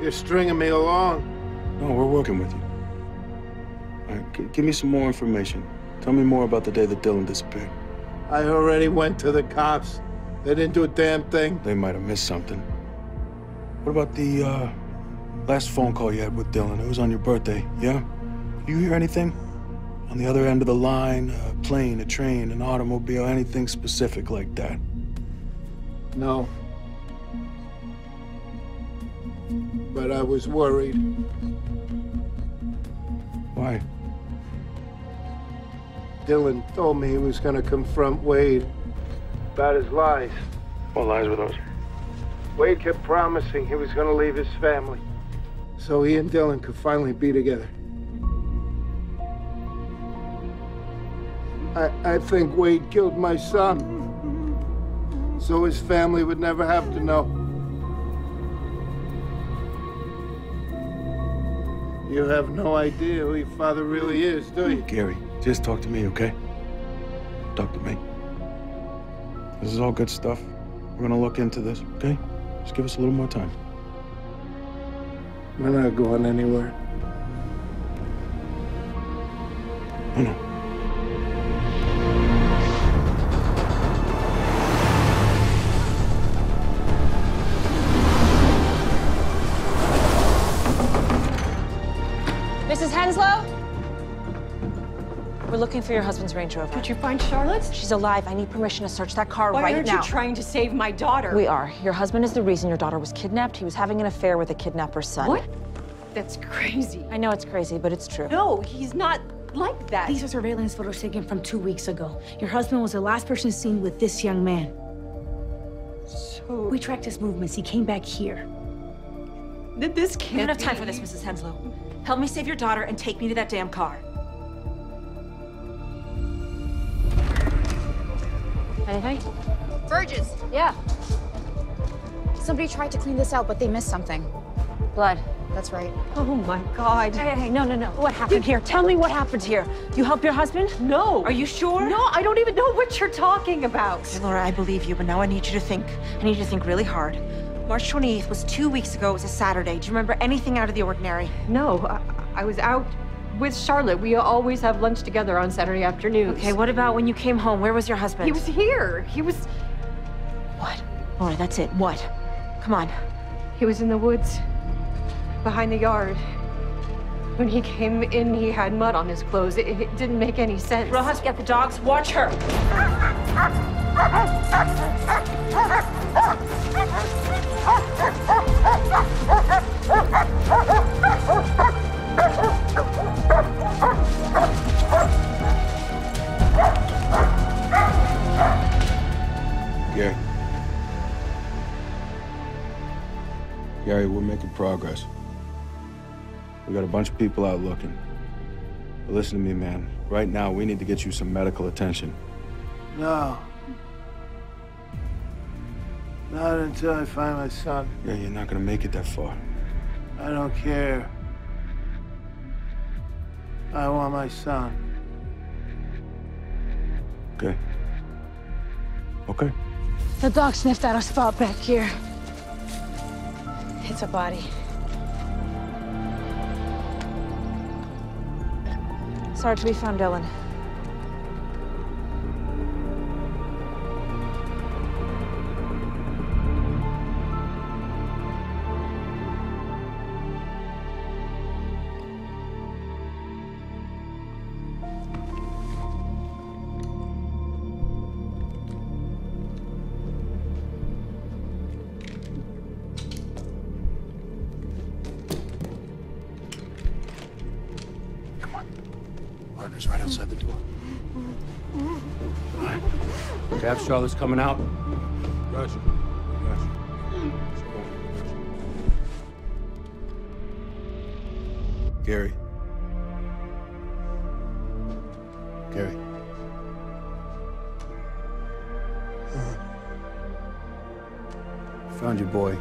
You're stringing me along. No, we're working with you. All right, give me some more information. Tell me more about the day that Dylan disappeared. I already went to the cops. They didn't do a damn thing. They might have missed something. What about the uh, last phone call you had with Dylan? It was on your birthday, yeah? Did you hear anything? On the other end of the line, a plane, a train, an automobile, anything specific like that? No. But I was worried. Why? Dylan told me he was going to confront Wade about his lies. What lies were those? Wade kept promising he was going to leave his family so he and Dylan could finally be together. I, I think Wade killed my son so his family would never have to know. You have no idea who your father really is, do you? Gary, just talk to me, okay? Talk to me. This is all good stuff. We're gonna look into this, okay? Just give us a little more time. We're not going anywhere. I know. Mrs. Henslow? We're looking for your husband's Range Rover. Did you find Charlotte? She's alive. I need permission to search that car Why right aren't now. you trying to save my daughter? we are. Your husband is the reason your daughter was kidnapped. He was having an affair with a kidnapper's son. What? That's crazy. I know it's crazy, but it's true. No, he's not like that. These are surveillance photos taken from two weeks ago. Your husband was the last person seen with this young man. so. We tracked his movements. He came back here. Th- This We can't don't have time be. for this, Mrs. Henslow. Help me save your daughter and take me to that damn car. Anything? Burgess, Yeah. somebody tried to clean this out, but they missed something. Blood. That's right. Oh my God. Hey, hey, hey, no, no, no. What happened here? Tell me what happened here. You help your husband? No. Are you sure? No, I don't even know what you're talking about. Okay, Laura, I believe you, but now I need you to think. I need you to think really hard. March 28th was two weeks ago. It was a Saturday. Do you remember anything out of the ordinary? No, I, I was out with Charlotte. We always have lunch together on Saturday afternoons. Okay, what about when you came home? Where was your husband? He was here. He was What? Laura, that's it. What? Come on. he was in the woods behind the yard. When he came in, he had mud on his clothes. It, it didn't make any sense. Rojas, get the dogs. Watch her. Gary, we're making progress. We got a bunch of people out looking. But listen to me, man. Right now, we need to get you some medical attention. No. Not until I find my son. Yeah, you're not gonna make it that far. I don't care. I want my son. Okay? Okay. The dog sniffed out a spot back here. It's a body. Sarge, we found Dylan. Partner's right outside the door. Cab Charlotte's coming out. Gotcha. Gotcha. Gary. Gary. Found your boy.